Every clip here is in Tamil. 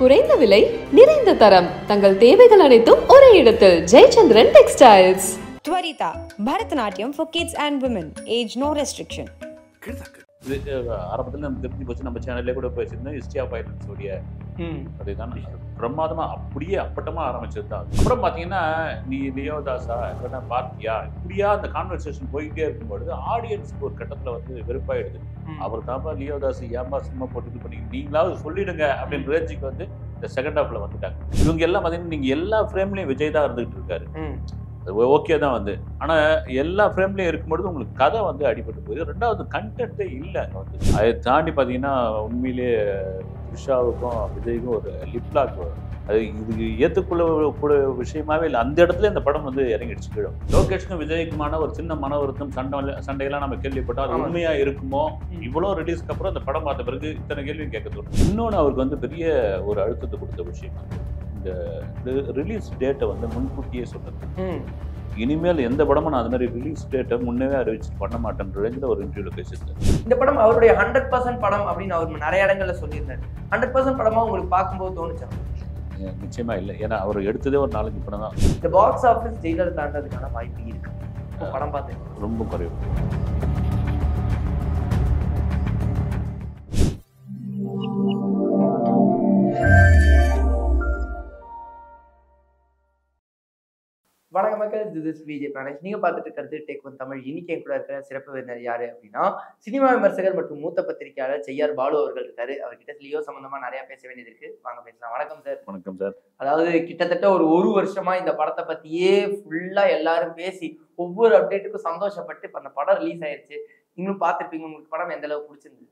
குறைந்த விலை நிறைந்த தரம். தங்கள் தேவைகள் அனைத்தும் ஒரே இடத்தில். Jayachandran textiles Bharatanatyam for kids and women, age no restriction. இது ஆரம்பத்தில் நம்ம தெரிஞ்சு போச்சு. நம்ம சேனல்லே கூட பேசியிருந்தோம். ஹிஸ்ட்ரி ஆஃப் வைலன்ஸ் உடைய அதுதான் பிரமாதமா அப்படியே அப்பட்டமா ஆரம்பிச்சது தான் அப்புறம் பார்த்தீங்கன்னா நீ லியோதாசா இல்லைன்னா பார்த்தியா இப்படியா அந்த கான்வர்சேஷன் போயிட்டே இருக்கும்பொழுது ஆடியன்ஸுக்கு ஒரு கட்டத்தில் வந்து வெறுப்பாயிடுது. அவர் தாப்பா லியோதாஸ் ஏம்பா சினிமா போட்டு இது பண்ணி நீங்களாவது சொல்லிடுங்க அப்படின்னு ரேஞ்சுக்கு வந்து இந்த செகண்ட் ஹாஃப்ல வந்துட்டாங்க. இவங்க எல்லாம் பார்த்தீங்கன்னா நீங்க எல்லா ஃப்ரேம்லயும் விஜய் தான் இருந்துகிட்டு இருக்காரு. ஓகே தான் வந்து. ஆனா எல்லா ஃப்ரேம்லயும் இருக்கும்பொழுது உங்களுக்கு கதை வந்து அடிபட்டு போகுது. ரெண்டாவது கண்டென்ட்டே இல்லை அங்கே வந்து. அதை தாண்டி பார்த்தீங்கன்னா உண்மையிலேயே த்ரிஷாவுக்கும் விஜய்க்கும் ஒரு லிப்லாக் அது இது ஏற்றுக்குள்ள கூட விஷயமாவே இல்லை. அந்த இடத்துல இந்த படம் வந்து இறங்கிடுச்சு கீழே. லோகேஷ்க்கும் விஜய்க்குமான ஒரு சின்ன மன வருத்தம் சண்டை சண்டையெல்லாம் நம்ம கேள்விப்பட்டோம். அது ஆமா. உண்மையா இருக்குமோ? இவ்வளோ ரிலீஸ்க்கு அப்புறம் இந்த படம் பார்த்த பிறகு இத்தனை கேள்வி கேட்க தோணும் இன்னொன்று அவருக்கு வந்து பெரிய ஒரு அழுத்தத்தை கொடுத்த விஷயம். இந்த ரிலீஸ் டேட்டை வந்து முன்கூட்டியே சொல்றது இனிமேல் எந்த படமும் நான் அது மாதிரி ரிலீஸ் டேட்டை முன்னவே அறிவிச்சு பண்ண மாட்டேன்ற ரேஞ்சில் ஒரு இன்டர்வியூல பேசியிருந்தேன் இந்த படம் அவருடைய ஹண்ட்ரட் பர்சன்ட் படம் அப்படின்னு அவர் நிறைய இடங்கள்ல சொல்லியிருந்தாரு. ஹண்ட்ரட் பர்சன்ட் படமா உங்களுக்கு பார்க்கும்போது தோணுச்சா? நிச்சயமா இல்லை. ஏன்னா அவர் எடுத்ததே ஒரு நாலஞ்சு படம் தான். இந்த பாக்ஸ் ஆஃபீஸ் ஜெயிலர் தாண்டதுக்கான வாய்ப்பு இருக்கு. படம் பார்த்தேன் ரொம்ப குறைவு. வணக்கம் மக்கள் is விஜய் பிரணேஷ் நீங்க பார்த்துட்டு இருக்கிறது டெக் ஒன் தமிழ் இன்னைக்கு என் கூட இருக்கிற சிறப்பு விருந்தினர் யாரு அப்படின்னா சினிமா விமர்சகர் மற்றும் மூத்த பத்திரிகையாளர் செய்யார் பாலு அவர்கள் இருக்காரு. அவர்கிட்ட லியோ சம்பந்தமா நிறைய பேச வேண்டியது இருக்கு. வாங்க பேசலாம். வணக்கம் சார். வணக்கம் சார். அதாவது கிட்டத்தட்ட ஒரு ஒரு வருஷமா இந்த படத்தை பத்தியே ஃபுல்லா எல்லாரும் பேசி ஒவ்வொரு அப்டேட்டுக்கும் சந்தோஷப்பட்டு இப்ப அந்த படம் ரிலீஸ் ஆயிருச்சு. நீங்களும் பார்த்திருப்பீங்க. உங்களுக்கு படம் எந்த அளவுக்கு பிடிச்சிருந்தது?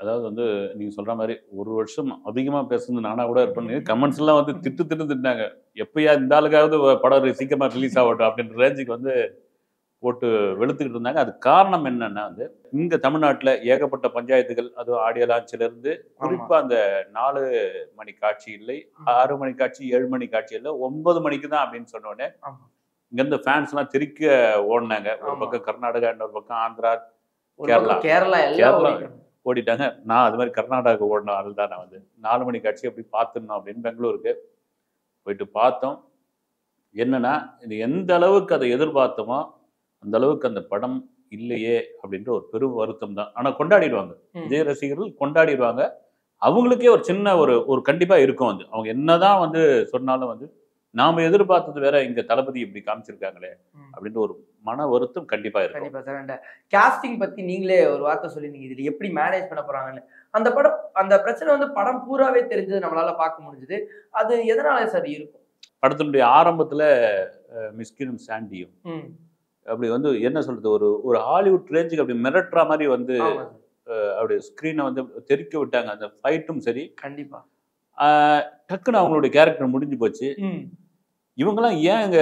அதாவது வந்து நீங்க சொல்ற மாதிரி ஒரு வருஷம் அதிகமா பேசுறது நானா கூட இருப்பேன் கமெண்ட்ஸ் எல்லாம் வந்து திட்டு திட்டு திட்டாங்க எப்பயா இந்த ஆளுக்காவது படம் சீக்கிரமா ரிலீஸ் ஆகட்டும் அப்படின்ற ரேஞ்சுக்கு வந்து போட்டு வெளுத்துக்கிட்டு இருந்தாங்க அது காரணம் என்னன்னா வந்து இங்க தமிழ்நாட்டுல ஏகப்பட்ட பஞ்சாயத்துகள் அதுவும் ஆடியோ லான்ச்ல இருந்து குறிப்பா அந்த நாலு மணி காட்சி இல்லை ஆறு மணி காட்சி ஏழு மணி காட்சி இல்லை ஒன்பது மணிக்கு தான் அப்படின்னு சொன்ன உடனே ஆமா. இங்க இருந்து ஃபேன்ஸ் எல்லாம் திருக்க ஓடினாங்க ஒரு. பக்கம் கர்நாடகா இன்னொரு பக்கம் ஆந்திரா கேரளா. கேரளா கேரளா. ஓடிட்டாங்க. நான் அது மாதிரி கர்நாடகா ஓடின ஆள் தான் நான் வந்து. நாலு மணி காட்சி அப்படி பார்த்துடணும் அப்படின்னு பெங்களூருக்கு போயிட்டு பார்த்தோம். என்னன்னா இது எந்த அளவுக்கு அதை எதிர்பார்த்தோமோ அந்த அளவுக்கு அந்த படம் இல்லையே அப்படின்ற ஒரு பெரும் வருத்தம் தான். ஆனால் கொண்டாடிடுவாங்க. விஜய் ரசிகர்கள் கொண்டாடிடுவாங்க. அவங்களுக்கே ஒரு சின்ன ஒரு ஒரு கண்டிப்பா இருக்கும் வந்து அவங்க என்னதான் வந்து சொன்னாலும் வந்து நாம எதிர்பார்த்தது வேற இங்க தளபதி இப்படி காமிச்சிருக்காங்களே. அப்படின்ற ஒரு மன வருத்தம் கண்டிப்பா இருக்கும். கண்டிப்பா சார். casting பத்தி நீங்களே ஒரு வார்த்தை சொல்லிருந்தீங்க இதுல எப்படி மேனேஜ் பண்ண போறாங்கன்னு. அந்த படம் அந்த பிரச்சனை வந்து படம் பூராவே தெரிஞ்சது நம்மளால பார்க்க முடிஞ்சது. அது எதனால சார் இருக்கும்? படத்தினுடைய ஆரம்பத்துல மிஸ்கினும் சாண்டியும். அப்படி வந்து என்ன சொல்றது ஒரு ஒரு ஹாலிவுட் ரேஞ்சுக்கு அப்படி மிரட்டுற மாதிரி வந்து அப்படி ஸ்க்ரீனை வந்து தெறிக்க விட்டாங்க. அந்த ஃபைட்டும் சரி. கண்டிப்பா. டக்குன்னு அவங்களுடைய கேரக்டர் முடிஞ்சு போச்சு. இவங்கெல்லாம் ஏன் இங்க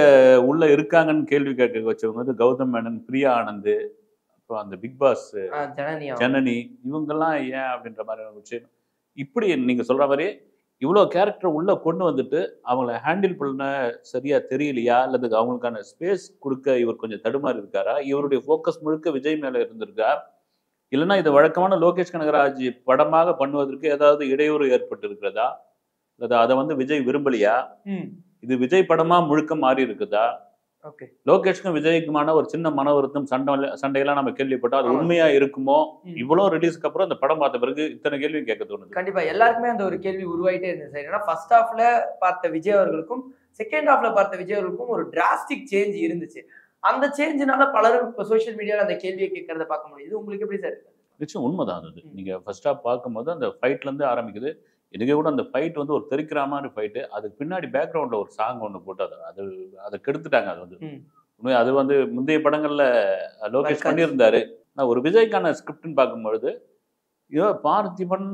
உள்ள இருக்காங்கன்னு கேள்வி கேட்க வச்சவங்க வந்து கௌதம் மேனன் பிரியா ஆனந்த் அப்புறம் அந்த பிக் பாஸ் ஜனனி இவங்கெல்லாம் ஏன் அப்படின்ற மாதிரியான விஷயம். இப்படி நீங்க சொல்ற மாதிரி இவ்வளோ கேரக்டர் உள்ள கொண்டு வந்துட்டு அவங்கள ஹேண்டில் பண்ண சரியா தெரியலையா? அல்லது அவங்களுக்கான ஸ்பேஸ் கொடுக்க இவர் கொஞ்சம் தடுமாறி இருக்காரா? இவருடைய ஃபோக்கஸ் முழுக்க விஜய் மேல இருந்திருக்கா? இல்லைன்னா இது வழக்கமான லோகேஷ் கனகராஜ் படமாக பண்ணுவதற்கு ஏதாவது இடையூறு ஏற்பட்டு இருக்கிறதா அதை வந்து விஜய் விரும்பலையா. இது விஜய் படமா முழுக்க மாறி இருக்குதா? ஓகே. லோகேஷ்க்கும் விஜய்க்குமான ஒரு சின்ன மன வருத்தம் சண்டை சண்டையெல்லாம் நம்ம கேள்விப்பட்டோம். அது. உண்மையா இருக்குமோ? ம். இவ்வளோ ரிலீஸ்க்கு அப்புறம் இந்த படம் பார்த்த பிறகு இத்தனை கேள்வி கேட்க தோணுது. கண்டிப்பா. எல்லாருக்குமே அந்த ஒரு கேள்வி உருவாயிட்டே இருந்தது சார். ஏன்னா ஃபர்ஸ்ட் ஹாஃப்ல பார்த்த விஜய் அவர்களுக்கும் செகண்ட் ஹாஃப்ல பார்த்த விஜய் அவர்களுக்கும் ஒரு டிராஸ்டிக் சேஞ்ச் இருந்துச்சு. அந்த சேஞ்சினால பலரும் இப்போ சோஷியல் மீடியால அந்த கேள்வியை கேட்கறத பார்க்க முடியுது. உங்களுக்கு எப்படி சார்? நிச்சயம் உண்மைதான் அது. நீங்க ஃபர்ஸ்ட் ஆஃப் பார்க்கும்போது அந்த ஃபைட்ல இருந்து ஆரம்பிக்குது. எனக்கு கூட அந்த ஃபைட் வந்து ஒரு தெறிக்கிற மாதிரி ஃபைட்டு அதுக்கு பின்னாடி பேக்ரவுண்ட்ல ஒரு சாங் ஒன்று போட்டு அதை அது அதை கெடுத்துட்டாங்க அது வந்து. உண்மை அது வந்து முந்தைய படங்கள்ல லோகேஷ். பண்ணியிருந்தாரு நான் ஒரு விஜய்க்கான ஸ்கிரிப்ட்னு பார்க்கும்பொழுது ஐயோ பார்த்திபன்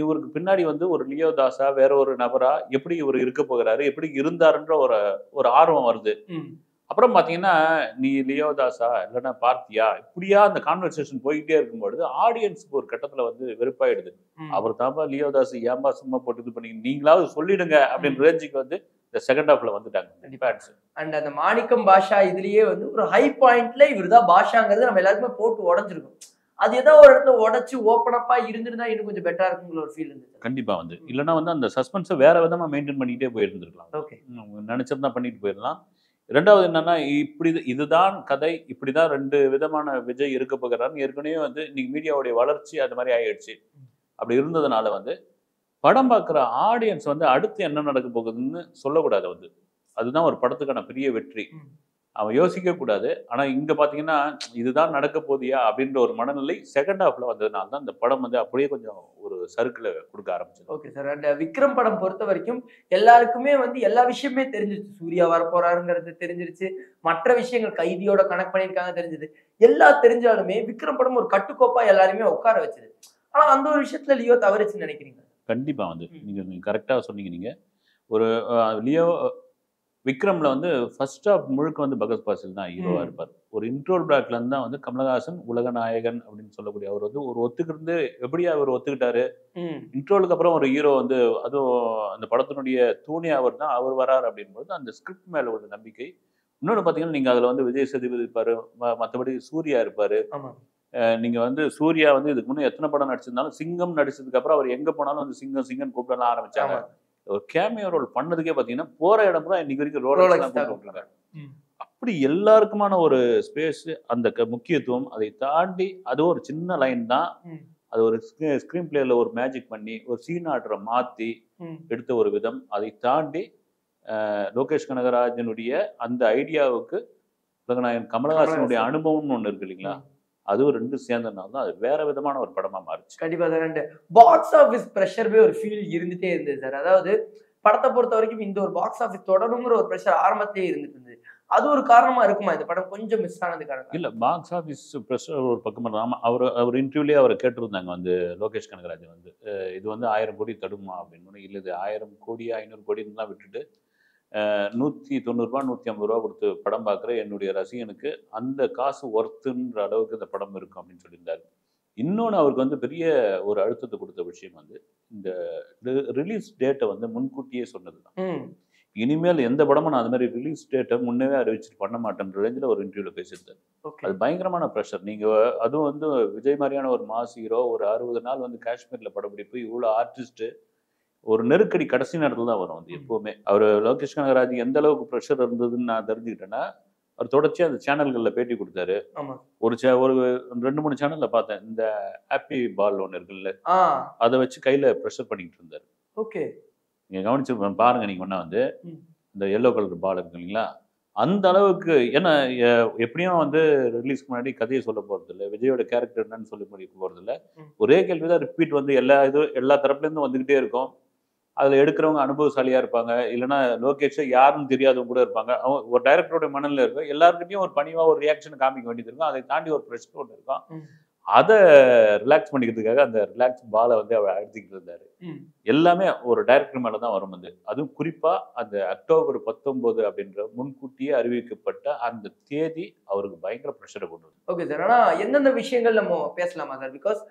இவருக்கு பின்னாடி வந்து ஒரு லியோதாஸா வேற ஒரு நபரா எப்படி இவர் இருக்க போகிறாரு எப்படி இருந்தாருன்ற ஒரு ஒரு ஆர்வம் வருது. அப்புறம் பார்த்தீங்கன்னா நீ லியோதாஸா இல்லைன்னா பார்த்தியா இப்படியா அந்த கான்வர்சேஷன் போயிட்டே இருக்கும்பொழுது ஆடியன்ஸுக்கு ஒரு கட்டத்தில் வந்து வெறுப்பாயிடுது. அவர் தாப்பா லியோதாஸ் ஏம்பா சும்மா போட்டு இது பண்ணி நீங்களாவது சொல்லிடுங்க அப்படின்னு ரேஞ்சுக்கு வந்து இந்த செகண்ட் ஹாஃப்ல வந்துட்டாங்க. கண்டிப்பா. fans. அண்ட் அந்த மாணிக்கம் பாஷா இதுலயே வந்து ஒரு ஹை பாயிண்ட்ல இவர் தான் பாஷாங்கிறது நம்ம எல்லாருக்குமே போட்டு உடஞ்சிருக்கும். அது ஏதோ ஒரு இடத்துல உடைச்சு ஓப்பன் அப்பா இருந்திருந்தா இன்னும் கொஞ்சம் பெட்டரா இருக்குங்கிற ஒரு ஃபீல் இருந்துச்சு கண்டிப்பா வந்து. இல்லைன்னா வந்து அந்த சஸ்பென்ஸை வேற விதமா மெயின்டைன் பண்ணிக்கிட்டே போயிருந்திருக்கலாம். ஓகே நினைச்சிருந்தா பண்ணிட்டு போயிடலாம் ரெண்டாவது என்னன்னா இப்படி இதுதான் கதை இப்படிதான் ரெண்டு விதமான விஜய் இருக்க போகிறான்னு ஏற்கனவே வந்து இன்னைக்கு மீடியாவுடைய வளர்ச்சி அது மாதிரி ஆயிடுச்சு. அப்படி இருந்ததுனால வந்து படம் பார்க்குற ஆடியன்ஸ் வந்து அடுத்து என்ன நடக்க போகுதுன்னு சொல்லக்கூடாது வந்து. அதுதான் ஒரு படத்துக்கான பெரிய வெற்றி. அவன் யோசிக்க கூடாது. ஆனா இங்க பாத்தீங்கன்னா இதுதான் நடக்க போதியா அப்படின்ற ஒரு மனநிலை செகண்ட் ஹாஃப்ல வந்ததுனால தான் இந்த படம் வந்து அப்படியே கொஞ்சம் ஒரு சர்க்கிளை கொடுக்க ஆரம்பிச்சது. ஓகே சார் அண்ட் விக்ரம் படம் பொறுத்த வரைக்கும் எல்லாருக்குமே வந்து எல்லா விஷயமே தெரிஞ்சிருச்சு. சூர்யா வர போறாருங்கிறது தெரிஞ்சிருச்சு. மற்ற விஷயங்கள் கைதியோட கனெக்ட் பண்ணியிருக்காங்க தெரிஞ்சது. எல்லாம் தெரிஞ்சாலுமே விக்ரம் படம் ஒரு கட்டுக்கோப்பா எல்லாருமே உட்கார வச்சது. ஆனா அந்த ஒரு விஷயத்துல லியோ தவறுச்சுன்னு நினைக்கிறீங்க கண்டிப்பா வந்து. ம். நீங்க நீங்க கரெக்டா சொன்னீங்க நீங்க. ஒரு லியோ விக்ரம்ல வந்து ஃபர்ஸ்ட் ஆஃப் முழுக்க வந்து பகத் பாசில் தான் ஹீரோவா ம். இருப்பார். ஒரு இன்ட்ரோல் பிளாக்ல இருந்து தான் வந்து கமலஹாசன் உலக நாயகன் அப்படின்னு சொல்லக்கூடிய அவர் வந்து ஒரு ஒத்துக்கிட்டு எப்படி அவர் ஒத்துக்கிட்டாரு? இன்ட்ரோலுக்கு அப்புறம் ஒரு ஹீரோ வந்து அதுவும் அந்த படத்தினுடைய தூணி அவர் தான் அவர் வரார் அப்படின்போது அந்த ஸ்கிரிப்ட் மேல ஒரு நம்பிக்கை. இன்னொன்று பார்த்தீங்கன்னா நீங்கள் அதில் வந்து விஜய் சேதுபதி இருப்பார் மற்றபடி சூர்யா இருப்பார். ஆமா. நீங்கள் வந்து சூர்யா வந்து இதுக்கு முன்னே எத்தனை படம் நடிச்சிருந்தாலும் சிங்கம் நடிச்சதுக்கு அப்புறம் அவர் எங்கே போனாலும் வந்து சிங்கம் சிங்கம் கூப்பிடலாம் ஆரம்பிச்சாங்க. ஒரு கேமியோ ரோல் பண்ணதுக்கே பார்த்தீங்கன்னா போகிற இடம் கூட இன்னைக்கு வரைக்கும் ரோலக்ஸ் தான் தான் ம். அப்படி எல்லாருக்குமான ஒரு ஸ்பேஸ் அந்த முக்கியத்துவம் அதை தாண்டி அது ஒரு சின்ன லைன் தான். அது ஒரு ஸ்க்ரீன் பிளேல ஒரு மேஜிக் பண்ணி ஒரு சீன் ஆர்டரை மாற்றி எடுத்த ஒரு விதம். அதை தாண்டி லோகேஷ் கனகராஜனுடைய அந்த ஐடியாவுக்கு உலகநாயகன் கமலஹாசனுடைய கமலஹாசன். அனுபவம்னு ஒன்று இருக்கு இல்லைங்களா? அதுவும் ரெண்டு சேர்ந்ததுனால தான் அது வேற விதமான ஒரு படமா மாறுச்சு. கண்டிப்பா சார். அண்ட் பாக்ஸ் ஆஃபீஸ் ப்ரெஷருமே ஒரு ஃபீல் இருந்துட்டே இருந்தது சார். அதாவது படத்தை பொறுத்த வரைக்கும் இந்த ஒரு பாக்ஸ் ஆஃபீஸ் தொடருங்கிற ஒரு ப்ரெஷர் ஆரம்பத்திலே இருந்துட்டு இருந்தது. அது ஒரு காரணமா இருக்குமா? இந்த படம் கொஞ்சம் மிஸ் ஆனதுக்கான இல்ல பாக்ஸ் ஆஃபீஸ் ப்ரெஷர் ஒரு பக்கம் ஆமா அவர் அவர் இன்டர்வியூலேயே அவரை கேட்டிருந்தாங்க வந்து லோகேஷ் கனகராஜன் வந்து இது வந்து ஆயிரம் கோடி தடுமா? அப்படின்னு. இல்லை இது ஆயிரம் கோடி ஐநூறு கோடின்னுலாம் விட்டுட்டு நூத்தி தொண்ணூறுரூவா நூற்றி ஐம்பது ரூபா கொடுத்து படம் பார்க்குற என்னுடைய ரசிகனுக்கு அந்த காசு ஒர்த்துன்ற அளவுக்கு இந்த படம் இருக்கும் அப்படின்னு சொல்லியிருந்தாரு. இன்னொன்று அவருக்கு வந்து பெரிய ஒரு அழுத்தத்தை கொடுத்த விஷயம் வந்து இந்த ரிலீஸ் டேட்டை வந்து முன்கூட்டியே சொன்னது தான் இனிமேல் எந்த படமும் நான் அது மாதிரி ரிலீஸ் டேட்டை முன்னவே அறிவிச்சிட்டு பண்ண மாட்டேன்ற ரேஞ்சில் ஒரு இன்டர்வியூவில் பேசியிருந்தார். ஓகே. அது பயங்கரமான ப்ரெஷர் நீங்க அதுவும் வந்து விஜய் மாதிரியான ஒரு மாஸ் ஹீரோ ஒரு அறுபது நாள் வந்து காஷ்மீர்ல படப்பிடிப்பு இவ்வளோ ஆர்டிஸ்ட் ஒரு நெருக்கடி கடைசி நேரத்துல தான் வரும். வந்து ம். எப்பவுமே. அவர் லோகேஷ் கனகராஜ் எந்த அளவுக்கு ப்ரெஷர் இருந்ததுன்னு நான் தெரிஞ்சுக்கிட்டேன்னா அவர் தொடர்ச்சியா அந்த சேனல்களில் பேட்டி கொடுத்தாரு. ஒரு சே ஒரு ரெண்டு மூணு சேனல்ல பார்த்தேன். இந்த ஹாப்பி பால் ஒன்று இருக்குல்ல அதை வச்சு கையில ப்ரெஷர் பண்ணிக்கிட்டு இருந்தாரு. ஓகே. நீங்க கவனிச்சு பாருங்க நீங்க ஒன்றா வந்து. இந்த எல்லோ கலர் பால் இருக்கு இல்லைங்களா? அந்த அளவுக்கு ஏன்னா எப்படியும் வந்து ரிலீஸ்க்கு முன்னாடி கதையை சொல்ல போறது இல்லை விஜயோட கேரக்டர் என்னன்னு சொல்லி முடிக்க போறது இல்லை. ஒரே கேள்விதான் ரிப்பீட் வந்து எல்லா இது எல்லா தரப்புல இருந்தும் வந்துகிட்டே இருக்கும். அதுல எடுக்கிறவங்க அனுபவசாலியா இருப்பாங்க. இல்லைன்னா லோகேஷ் யாருன்னு தெரியாதவங்க கூட இருப்பாங்க. அவங்க ஒரு டைரக்டரோட மனநில இருக்கும். எல்லாருக்கிட்டையும் ஒரு பணிவா ஒரு ரியாக்ஷன் காமிக்க வேண்டியது இருக்கும். அதை தாண்டி ஒரு ப்ரெஷர் ஒன்று இருக்கும். அதை ரிலாக்ஸ் பண்ணிக்கிறதுக்காக அந்த ரிலாக்ஸ் பாலை வந்து அவர் அழுத்திக்கிட்டு இருந்தாரு. எல்லாமே ஒரு டைரக்டர் மேல தான் வரும் வந்து. அதுவும் குறிப்பா அந்த அக்டோபர் பத்தொன்பது அப்படின்ற முன்கூட்டியே அறிவிக்கப்பட்ட அந்த தேதி அவருக்கு பயங்கர ப்ரெஷரை கொண்டு வரும் ஓகே சார் ஆனா எந்தெந்த விஷயங்கள் நம்ம பேசலாமா சார் பிகாஸ்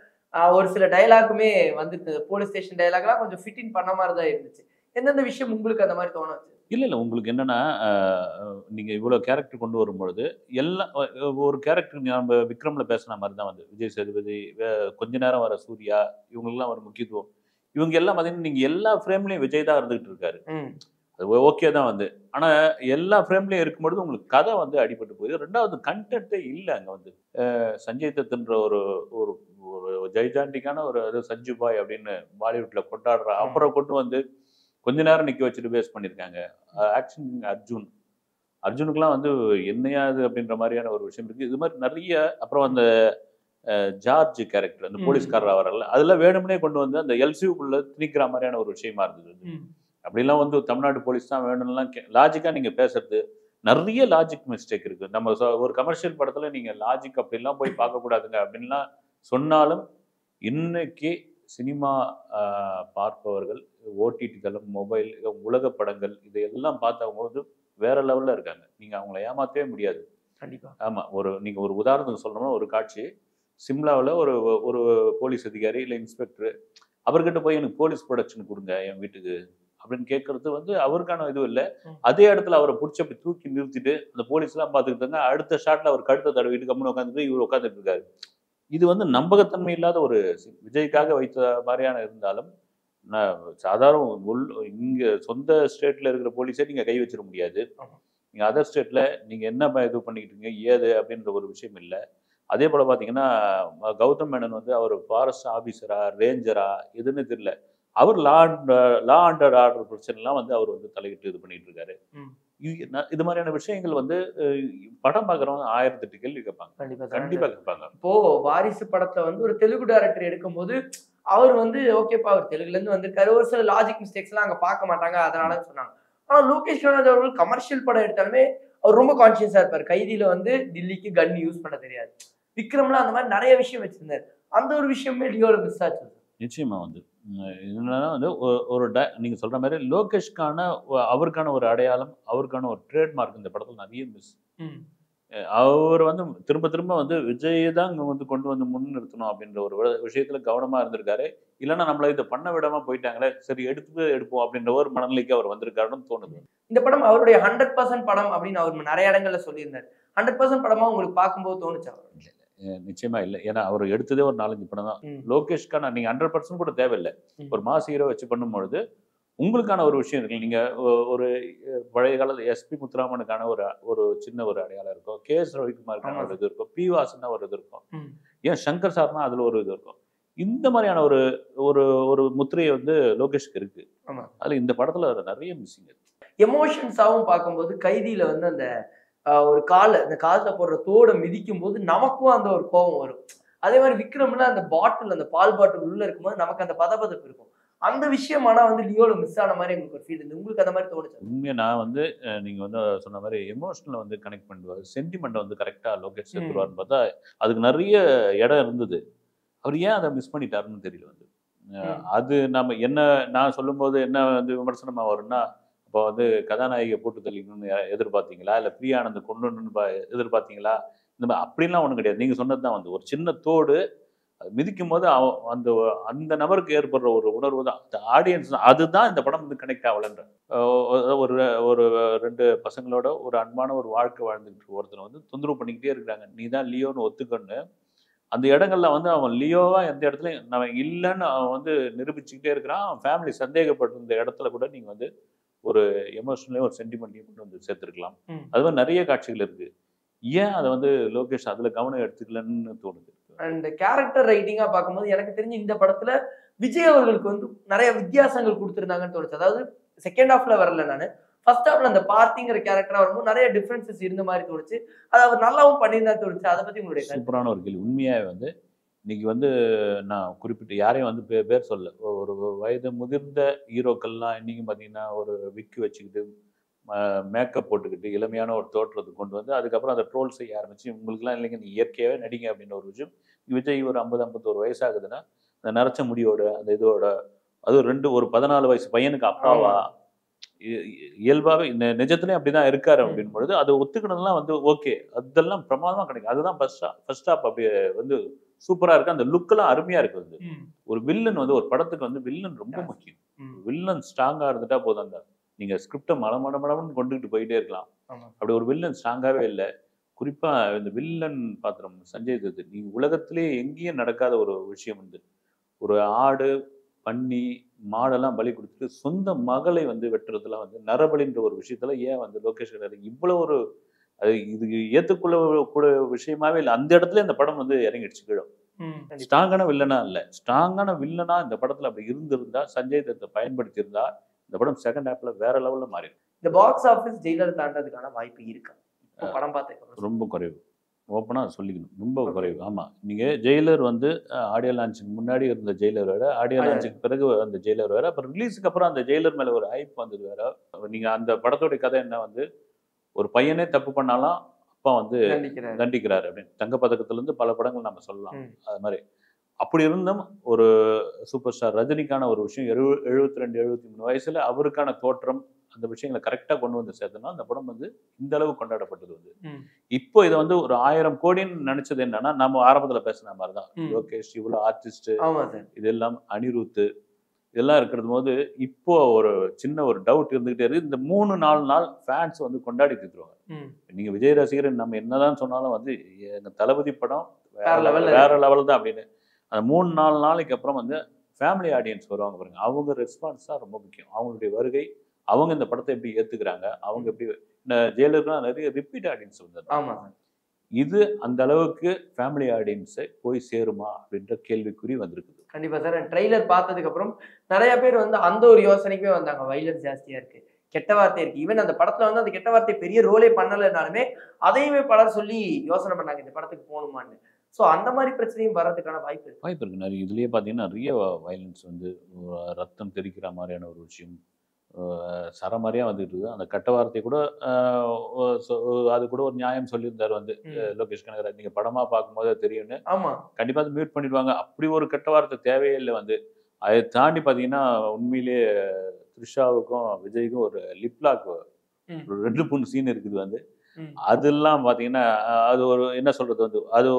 ஒரு சில டயலாக்குமே வந்துட்டு போலீஸ் ஸ்டேஷன் டயலாக்லாம் கொஞ்சம் ஃபிட்டின் பண்ண மாதிரி தான் இருந்துச்சு. எந்தெந்த விஷயம் உங்களுக்கு அந்த மாதிரி தோணுச்சு? இல்ல இல்ல. உங்களுக்கு என்னன்னா அஹ், நீங்க இவ்வளவு கேரக்டர் கொண்டு வரும்பொழுது எல்லாம் அஹ், ஒரு கேரக்டர் நம்ம விக்ரம்ல பேசுன மாதிரி தான் வந்து விஜய் சேதுபதி கொஞ்ச நேரம் வர சூர்யா இவங்களுக்குலாம் ஒரு முக்கியத்துவம். இவங்க எல்லாம் பார்த்தீங்கன்னா நீங்க எல்லா ஃப்ரேம்லயும் விஜய் தான் இருந்துகிட்டு இருக்காரு. அது ஓகே தான் வந்து. ஆனா எல்லா ஃப்ரேம்லயும் இருக்கும்பொழுது உங்களுக்கு கதை வந்து அடிபட்டு போகுது. ரெண்டாவது கண்டென்ட்டே இல்லை அங்க வந்து. சஞ்சய் தத்துன்ற ஒரு ஒரு ஜெய்ஜாண்டிக்கான ஒரு அது சஞ்சு பாய் அப்படின்னு பாலிவுட்ல கொண்டாடுற. அப்புறம் கொண்டு வந்து கொஞ்ச நேரம் நிக்க வச்சுட்டு பேஸ் பண்ணியிருக்காங்க. ஆக்ஷன் அர்ஜுன். அர்ஜுனுக்குலாம் வந்து என்னையா இது அப்படின்ற மாதிரியான ஒரு விஷயம் இருக்கு. இது மாதிரி நிறைய அப்புறம் அந்த ஜார்ஜ் கேரக்டர் அந்த. போலீஸ்காரர் வரல அதெல்லாம் வேணும்னே கொண்டு வந்து அந்த எல்சியூக்குள்ள திணிக்கிற மாதிரியான ஒரு விஷயமா இருந்தது அப்படிலாம் வந்து தமிழ்நாடு போலீஸ் தான் வேணும்லாம் லாஜிக்காக நீங்கள் பேசுறது நிறைய லாஜிக் மிஸ்டேக் இருக்கு. நம்ம ஒரு கமர்ஷியல் படத்துல நீங்க லாஜிக் அப்படிலாம் போய் பார்க்கக்கூடாதுங்க அப்படின்லாம் சொன்னாலும் இன்னைக்கு சினிமா பார்ப்பவர்கள் ஓடிடி தளம் மொபைல் உலக படங்கள் இதையெல்லாம் பார்த்தவங்க வேற லெவல்ல இருக்காங்க. நீங்க அவங்கள ஏமாத்தவே முடியாது. கண்டிப்பா. ஆமா ஒரு நீங்க ஒரு உதாரணத்துக்கு சொல்லணும்னா ஒரு காட்சி சிம்லாவில் ஒரு ஒரு போலீஸ் அதிகாரி இல்லை இன்ஸ்பெக்டர் அவர்கிட்ட போய் எனக்கு போலீஸ் ப்ரொடக்ஷன் கொடுங்க என் வீட்டுக்கு அப்படின்னு கேட்கறது வந்து அவருக்கான இது இல்லை. அதே இடத்துல அவரை பிடிச்சி அப்படி தூக்கி நிறுத்திட்டு அந்த போலீஸ்லாம் பார்த்துக்கிட்டாங்க அடுத்த ஷாட்ல அவர் கழுத்தை தடவிட்டு கம்முன்னு உட்காந்துட்டு இவர் உட்காந்துட்டு இருக்காரு. இது வந்து நம்பகத்தன்மை இல்லாத ஒரு விஜய்க்காக வைத்த மாதிரியான இருந்தாலும் சாதாரண உள் இங்க சொந்த ஸ்டேட்ல இருக்கிற போலீஸே நீங்க கை வச்சிட முடியாது ஆமா. நீங்க அதர் ஸ்டேட்ல நீங்க என்ன இது பண்ணிக்கிட்டு இருக்கீங்க ஏது அப்படின்ற ஒரு விஷயம் இல்லை அதே போல பாத்தீங்கன்னா ம- கௌதம் மேனன் வந்து அவர் ஃபாரஸ்ட் ஆபீசரா ரேஞ்சரா எதுன்னு தெரியல அவர் லா லா அண்டர் ஆர்டர் பிரச்சனைலாம் வந்து அவர் வந்து தலையிட்டு இது பண்ணிட்டு இருக்காரு. இது மாதிரியான விஷயங்கள் வந்து படம் பார்க்குறவங்க ஆயிரத்தி எட்டு கேள்வி கேட்பாங்க. கண்டிப்பா sir. கண்டிப்பா கேட்பாங்க. இப்போ வாரிசு படத்தை வந்து ஒரு தெலுங்கு டைரக்டர் எடுக்கும்போது அவர் வந்து ஓகேப்பா அவர் தெலுங்குல இருந்து வந்திருக்காரு. ஒரு சில லாஜிக் மிஸ்டேக்ஸ் எல்லாம் அங்க பார்க்க மாட்டாங்க அதனால சொன்னாங்க. ஆனா லோகேஷ் கனகராஜ் அவர்கள் கமர்ஷியல் படம் எடுத்தாலுமே அவர் ரொம்ப கான்சியஸா இருப்பார். கைதியில வந்து தில்லிக்கு கன் யூஸ் பண்ண தெரியாது. விக்ரம்ல அந்த மாதிரி நிறைய விஷயம் வச்சிருந்தாரு. அந்த ஒரு விஷயமே லியோல மிஸ் ஆச்சு. நிச்சயமா வந்து. என்னன்னா வந்து ஒரு- ட- நீங்க சொல்ற மாதிரி லோகேஷ்கான அவருக்கான ஒரு அடையாளம் அவருக்கான ஒரு ட்ரேட்மார்க் இந்த படத்துல நிறைய மிஸ் அவர் வந்து திரும்ப திரும்ப வந்து விஜயை தான் இங்க வந்து கொண்டு வந்து முன் நிறுத்தணும் அப்படின்ற ஒரு விஷயத்துல கவனமா இருந்திருக்காரு. இல்லைன்னா நம்மள இதை பண்ண விடாம போயிட்டாங்களே சரி எடுத்து எடுப்போம் அப்படின்ற ஒரு மனநிலைக்கு அவர் வந்திருக்காருன்னு தோணுது. இந்த படம் அவருடைய ஹண்ட்ரட் பர்சன்ட் படம் அப்படின்னு அவர் நிறைய இடங்கள்ல சொல்லியிருந்தாரு. ஹண்ட்ரட் பர்சன்ட் படமா உங்களுக்கு பார்க்கும்போது தோணுச்சா? அஹ் நிச்சயமா இல்லை. ஏன்னா அவர் எடுத்ததே ஒரு நாலஞ்சு படம் தான். லோகேஷ்கான நீங்க ஹண்ட்ரட் பர்சன்ட் கூட தேவையில்லை. ஒரு மாஸ் ஹீரோ வச்சு பண்ணும்பொழுது உங்களுக்கான ஒரு விஷயம் இருக்கு. நீங்க ஒரு பழைய காலத்துல எஸ்பி முத்துராமனுக்கான ஒரு ஒரு சின்ன ஒரு அடையாளம் இருக்கும். கே எஸ் ரவிக்குமாருக்கான ஒரு இது இருக்கும். பி வாசன்னா ஒரு இது இருக்கும். ஏன் சங்கர் சார்னா அதுல ஒரு இது இருக்கும். இந்த மாதிரியான ஒரு ஒரு ஒரு முத்திரையை வந்து லோகேஷ்க்கு இருக்கு. அதுல இந்த படத்துல நிறைய மிஸ்ஸிங் இருக்கு. எமோஷன்ஸாவும் பார்க்கும்போது கைதியில வந்து அந்த ஒரு காலை அந்த காலத்துல போடுற தோடை மிதிக்கும் போது நமக்கும் அந்த ஒரு கோபம் வரும். அதே மாதிரி விக்ரம்ல அந்த பாட்டில் அந்த பால் பாட்டில் உள்ள இருக்கும்போது நமக்கு அந்த பதபதப்பு இருக்கும். அந்த விஷயம் ஆனா வந்து லியோல மிஸ் ஆன மாதிரி எனக்கு ஒரு ஃபீல் இருந்து உங்களுக்கு அந்த மாதிரி தோணுச்சு? உண்மையா நான் வந்து நீங்க வந்து சொன்ன மாதிரி எமோஷனல் வந்து கனெக்ட் பண்ணுவார். சென்டிமெண்ட் வந்து கரெக்டா லோகேஷ் சேர்த்துருவார்னு பார்த்தா அதுக்கு நிறைய இடம் இருந்தது. அவர் ஏன் அதை மிஸ் பண்ணிட்டாருன்னு தெரியல வந்து. அது நம்ம என்ன நான் சொல்லும்போது என்ன வந்து விமர்சனமா வரும்னா இப்போ வந்து கதாநாயகியை போட்டு தள்ளிக்கணும்னு எதிர்பார்த்தீங்களா? இல்லை பிரியானந்த கொண்டுன்னு எதிர்பார்த்தீங்களா? இந்த மாதிரி அப்படிலாம் ஒன்றும் கிடையாது. நீங்கள் சொன்னது தான் வந்து. ஒரு சின்ன தோடு அது மிதிக்கும் போது அவ- அந்த அந்த நபருக்கு ஏற்படுற ஒரு உணர்வு தான். அந்த ஆடியன்ஸ் அதுதான் இந்த படம் வந்து கனெக்ட் ஆகலன்ற. ஒரு ஒரு ரெண்டு பசங்களோட ஒரு அன்பான ஒரு வாழ்க்கை வாழ்ந்துட்டு ஒருத்தனை வந்து தொந்தரவு பண்ணிக்கிட்டே இருக்கிறாங்க. நீ தான் லியோன்னு ஒத்துக்கொண்டு அந்த இடங்கள்ல வந்து அவன் லியோவா எந்த இடத்துலையும் நம்ம இல்லைன்னு அவன் வந்து நிரூபிச்சுக்கிட்டே இருக்கிறான். அவன் ஃபேமிலி சந்தேகப்பட்டிருந்த இடத்துல கூட நீங்கள் வந்து ஒரு எமோஷனலையும் ஒரு சென்டிமெண்ட்டையும் கொண்டு வந்து சேர்த்துருக்கலாம். அது மாதிரி நிறைய காட்சிகள் இருக்கு. ஏன் அதை வந்து லோகேஷ் அதுல கவனம் எடுத்துக்கலன்னு தோணுது? அண்ட் கேரக்டர் ரைட்டிங்கா பார்க்கும்போது எனக்கு தெரிஞ்சு இந்த படத்துல விஜய் அவர்களுக்கு வந்து நிறைய வித்தியாசங்கள் கொடுத்துருந்தாங்கன்னு தோணுச்சு. அதாவது செகண்ட் ஹாஃப்ல வரல நான். ஃபர்ஸ்ட் ஹாஃப்ல அந்த பார்த்திங்கிற கேரக்டரா வரும்போது நிறைய டிஃபரன்சஸ் இருந்த மாதிரி தோணுச்சு. அது அவர் நல்லாவும் பண்ணியிருந்தா தோணுச்சு. அதை பத்தி உங்களுடைய சூப்பரான ஒரு கேள்வி. உண்மையாவே வந்து இன்னைக்கு வந்து நான் குறிப்பிட்டு யாரையும் வந்து பே- பேர் சொல்ல ஒரு வயது முதிர்ந்த ஹீரோக்கள்லாம் இன்னைக்கு பார்த்தீங்கன்னா ஒரு விக்கு வச்சுக்கிட்டு மேக்கப் போட்டுக்கிட்டு இளமையான ஒரு தோற்றத்தை கொண்டு வந்து அதுக்கப்புறம் அதை ட்ரோல் செய்ய ஆரம்பிச்சு உங்களுக்குலாம் இல்லைங்க நீ இயற்கையாகவே நடிங்க அப்படின்ற ஒரு விஷயம். விஜய் ஒரு ஐம்பது ஐம்பத்தோரு வயசாகுதுன்னா அந்த நரைச்ச முடியோட அந்த இதோட அதுவும் ரெண்டு ஒரு பதினாலு வயசு பையனுக்கு அப்பாவா? இ- இ- இயல்பாவே இந்த நிஜத்துலயும் அப்படிதான் இருக்காரு ம். அப்படின் பொழுது அதை ஒத்துக்கணும்லாம் வந்து ஓகே. அதெல்லாம் பிரமாதமா கிடைக்கும். அதுதான் ஃபர்ஸ்ட் ஃபர்ஸ்ட் ஹாப் அப்படியே வந்து சூப்பரா இருக்கு. அந்த லுக் எல்லாம் அருமையா இருக்கு வந்து. ஒரு வில்லன் வந்து ஒரு படத்துக்கு வந்து வில்லன் ரொம்ப. முக்கியம். வில்லன் ஸ்ட்ராங்கா இருந்துட்டா போதும் அந்த நீங்க ஸ்கிரிப்டை மட மடம்னு கொண்டுகிட்டு போயிட்டே இருக்கலாம். அப்படி ஒரு வில்லன் ஸ்ட்ராங்காவே இல்லை. குறிப்பா இந்த வில்லன் பாத்திரம் சஞ்சய் தத் நீ உலகத்திலே எங்கேயும் நடக்காத ஒரு விஷயம் வந்து ஒரு ஆடு பன்னி மாடெல்லாம் பலி கொடுத்துட்டு சொந்த மகளை வந்து வெட்டுறதுலாம் வந்து நரபலின்ற ஒரு விஷயத்துல ஏன் வந்து லோகேஷ் இவ்வளவு ஒரு அது இது ஏத்துக்கொள்ள கூட விஷயமாவே இல்லை. அந்த இடத்துல இந்த படம் வந்து இறங்கிடுச்சு கீழே. ஸ்ட்ராங்கான வில்லனா இல்ல. ஸ்ட்ராங்கான வில்லனா இந்த படத்துல அப்படி இருந்திருந்தா சஞ்சய் தத்தை பயன்படுத்தி இருந்தா இந்த படம் செகண்ட் ஹாப்ல வேற லெவல்ல மாறி இருக்கும். இந்த பாக்ஸ் ஆஃபீஸ் ஜெயிலர் தாண்டதுக்கான வாய்ப்பு இருக்கா. படம் பார்த்ததுக்கு ரொம்ப குறைவு. ஓப்பனா சொல்லிக்கணும். ரொம்ப குறைவு. ஆமா. நீங்க ஜெயிலர் வந்து ஆடியோ லான்ச்சுக்கு முன்னாடி இருந்த ஜெயிலர் வேற ஆடியோ. லான்ச்சுக்கு பிறகு அந்த ஜெயிலர் வேற அப்புறம் ரிலீஸுக்கு அப்புறம் அந்த ஜெயிலர் மேல ஒரு ஹைப் வந்தது வேற. நீங்க அந்த படத்தோட கதை என்ன வந்து ஒரு பையனே தப்பு பண்ணாலும் அப்பா வந்து தண்டிக்கிறாரு. அப்படின்னு. தங்க பதக்கத்துல இருந்து பல படங்கள் நம்ம சொல்லலாம். அது மாதிரி. அப்படி இருந்தும் ஒரு சூப்பர் ஸ்டார் ரஜினிக்கான ஒரு விஷயம் எழு எழுபத்தி ரெண்டு எழுபத்தி மூணு வயசுல அவருக்கான தோற்றம் அந்த விஷயங்களை கரெக்டா கொண்டு வந்து சேர்த்தோம்னா அந்த படம் வந்து இந்த அளவு கொண்டாடப்பட்டது வந்து. இப்போ இதை வந்து ஒரு ஆயிரம் கோடின்னு நினைச்சது என்னன்னா நம்ம ஆரம்பத்துல பேசின மாதிரி தான். லோகேஷ் இவ்வளவு ஆர்டிஸ்ட் சார். இதெல்லாம் அனிருத்து இதெல்லாம் இருக்கிறது போது இப்போ ஒரு சின்ன ஒரு டவுட் இருந்துகிட்டே இருக்கு. இந்த மூணு நாலு நாள் ஃபேன்ஸ் வந்து கொண்டாடி தீர்த்துருவாங்க. ம். நீங்க விஜய் ரசிகர் நம்ம என்னதான் சொன்னாலும் வந்து எங்க தளபதி படம் வேற level ல வேற லெவல் தான் அப்படின்னு. அந்த மூணு நாலு நாளைக்கு அப்புறம் வந்து ஃபேமிலி ஆடியன்ஸ் வருவாங்க பாருங்க. அவங்க ரெஸ்பான்ஸ் தான் ரொம்ப முக்கியம். அவங்களுடைய வருகை அவங்க இந்த படத்தை எப்படி ஏத்துக்கிறாங்க அவங்க எப்படி இந்த ஜெயிலர்லாம் நிறைய ரிப்பீட் ஆடியன்ஸ் வந்தது ஆமா. இது அந்த அளவுக்கு ஃபேமிலி ஆடியன்ஸை போய் சேருமா அப்படின்ற கேள்விக்குறி வந்திருக்குது. கண்டிப்பா சார். ட்ரெய்லர் பார்த்ததுக்கு அப்புறம் நிறைய பேர் வந்து அந்த ஒரு யோசனைக்குமே வந்தாங்க. வைலன்ஸ் ஜாஸ்தியா இருக்கு கெட்ட வார்த்தை இருக்கு. ஈவன் அந்த படத்துல வந்து அந்த கெட்ட வார்த்தை பெரிய ரோலே பண்ணலைனாலுமே அதையுமே பலர் சொல்லி யோசனை பண்ணாங்க இந்த படத்துக்கு போகணுமான்னு. சோ அந்த மாதிரி பிரச்சனையும் வர்றதுக்கான வாய்ப்பு இருக்கு. வாய்ப்பு இருக்கு. நிறைய இதுலயே பார்த்தீங்கன்னா நிறைய வயலன்ஸ் வந்து ரத்தம் தெரிக்கிற மாதிரியான ஒரு விஷயம் அஹ் சரமாரியா வந்துட்டு இருக்குது. அந்த கட்ட வார்த்தை கூட அது கூட ஒரு நியாயம் சொல்லியிருந்தாரு வந்து லோகேஷ் கனகராஜ். நீங்க படமா பார்க்கும்போது தெரியும்னு. ஆமா. கண்டிப்பா அது மியூட் பண்ணிடுவாங்க. அப்படி ஒரு கெட்ட வார்த்தை தேவையே இல்லை வந்து. அதை தாண்டி பார்த்தீங்கன்னா உண்மையிலேயே த்ரிஷாவுக்கும் விஜய்க்கும் ஒரு லிப்லாக். ஒரு ரெண்டு மூணு சீன் இருக்குது வந்து. அதெல்லாம் பார்த்தீங்கன்னா அது ஒரு என்ன சொல்றது வந்து அது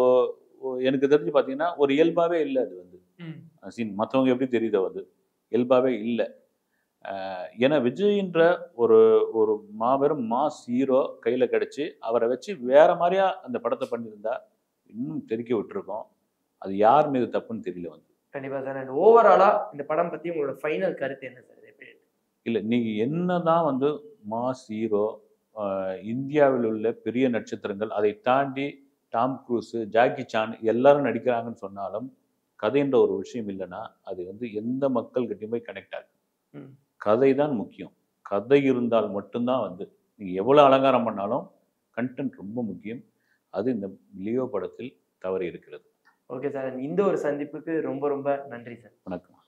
எனக்கு தெரிஞ்சு பார்த்தீங்கன்னா ஒரு இயல்பாவே இல்லை அது வந்து. சீன் மற்றவங்க எப்படி தெரியுதோ அது இயல்பாவே இல்லை. ஏன்னா விஜய்ன்ற ஒரு ஒரு மாபெரும் மாஸ் ஹீரோ கையில் கிடச்சி அவரை வச்சு வேற மாதிரியா அந்த படத்தை பண்ணியிருந்தா இன்னும் தெறிக்க விட்டுருக்கோம். அது யார் மீது தப்புன்னு தெரியல வந்து. கண்டிப்பா சார் அண்ட் ஓவராலா இந்த படம் பத்தி உங்களோட ஃபைனல் கருத்து என்ன சார் இல்லை நீங்கள் என்னதான் வந்து மாஸ் ஹீரோ இந்தியாவில் உள்ள பெரிய நட்சத்திரங்கள் அதை தாண்டி டாம் க்ரூஸு ஜாக்கி சான் எல்லாரும் நடிக்கிறாங்கன்னு சொன்னாலும் கதைன்ற ஒரு விஷயம் இல்லைன்னா அது வந்து எந்த மக்கள்கிட்டயும் போய் கனெக்ட் ஆகும். கதை தான் முக்கியம். கதை இருந்தால் மட்டும்தான் வந்து நீங்கள் எவ்வளோ அலங்காரம் பண்ணாலும் கண்டென்ட் ரொம்ப முக்கியம். அது இந்த லியோ படத்தில் தவறி இருக்கிறது. ஓகே சார் இந்த ஒரு சந்திப்புக்கு ரொம்ப ரொம்ப நன்றி சார். வணக்கம்.